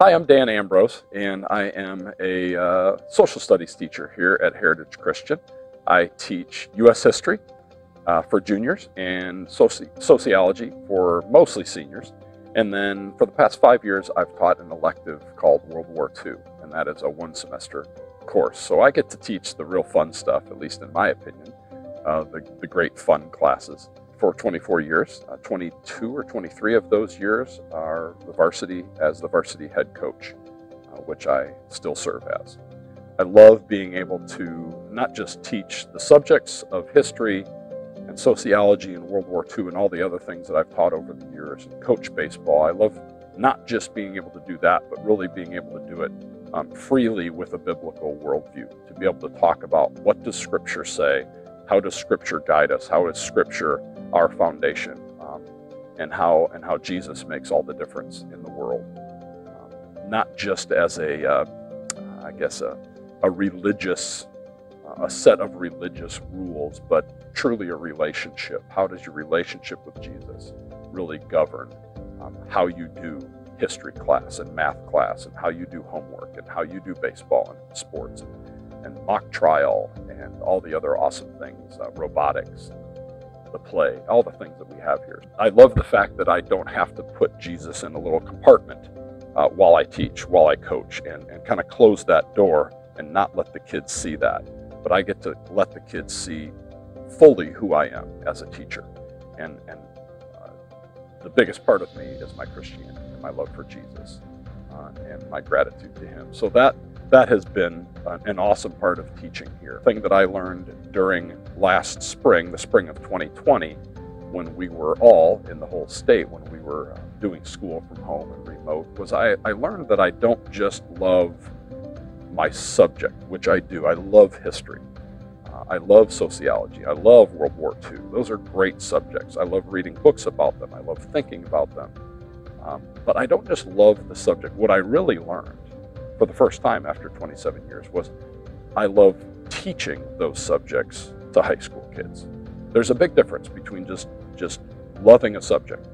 Hi, I'm Dan Ambrose, and I am a uh, social studies teacher here at Heritage Christian. I teach U.S. history uh, for juniors and soci sociology for mostly seniors. And then for the past five years, I've taught an elective called World War II, and that is a one semester course. So I get to teach the real fun stuff, at least in my opinion, uh, the, the great fun classes for 24 years. Uh, 22 or 23 of those years are the varsity as the varsity head coach, uh, which I still serve as. I love being able to not just teach the subjects of history and sociology and World War II and all the other things that I've taught over the years and coach baseball. I love not just being able to do that, but really being able to do it um, freely with a biblical worldview, to be able to talk about what does Scripture say, how does Scripture guide us, How is Scripture our foundation um, and how and how Jesus makes all the difference in the world. Um, not just as a, uh, I guess, a, a religious, a set of religious rules, but truly a relationship. How does your relationship with Jesus really govern um, how you do history class and math class and how you do homework and how you do baseball and sports and, and mock trial and all the other awesome things, uh, robotics, the play, all the things that we have here. I love the fact that I don't have to put Jesus in a little compartment uh, while I teach, while I coach, and, and kind of close that door and not let the kids see that. But I get to let the kids see fully who I am as a teacher. And, and uh, the biggest part of me is my Christianity and my love for Jesus uh, and my gratitude to Him. So that that has been an awesome part of teaching here. thing that I learned during last spring, the spring of 2020, when we were all in the whole state, when we were uh, doing school from home and remote, was I, I learned that I don't just love my subject, which I do. I love history. Uh, I love sociology. I love World War II. Those are great subjects. I love reading books about them. I love thinking about them. Um, but I don't just love the subject. What I really learned for the first time after 27 years was I love teaching those subjects to high school kids. There's a big difference between just just loving a subject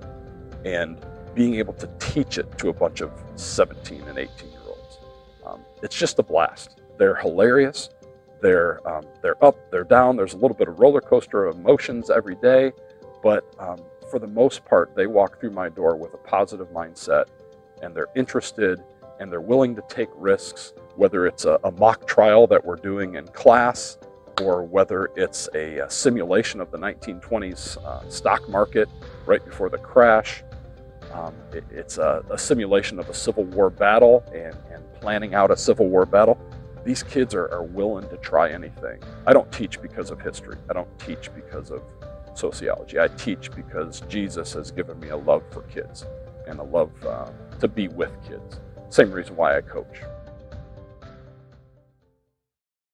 and being able to teach it to a bunch of 17 and 18 year olds. Um, it's just a blast. They're hilarious. They're um, they're up, they're down. There's a little bit of roller coaster of emotions every day, but um, for the most part, they walk through my door with a positive mindset, and they're interested and they're willing to take risks, whether it's a, a mock trial that we're doing in class or whether it's a, a simulation of the 1920s uh, stock market right before the crash. Um, it, it's a, a, simulation of a Civil War battle and, and, planning out a Civil War battle. These kids are, are willing to try anything. I don't teach because of history. I don't teach because of sociology. I teach because Jesus has given me a love for kids and a love uh, to be with kids. Same reason why I coach.